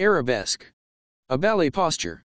Arabesque. A ballet posture.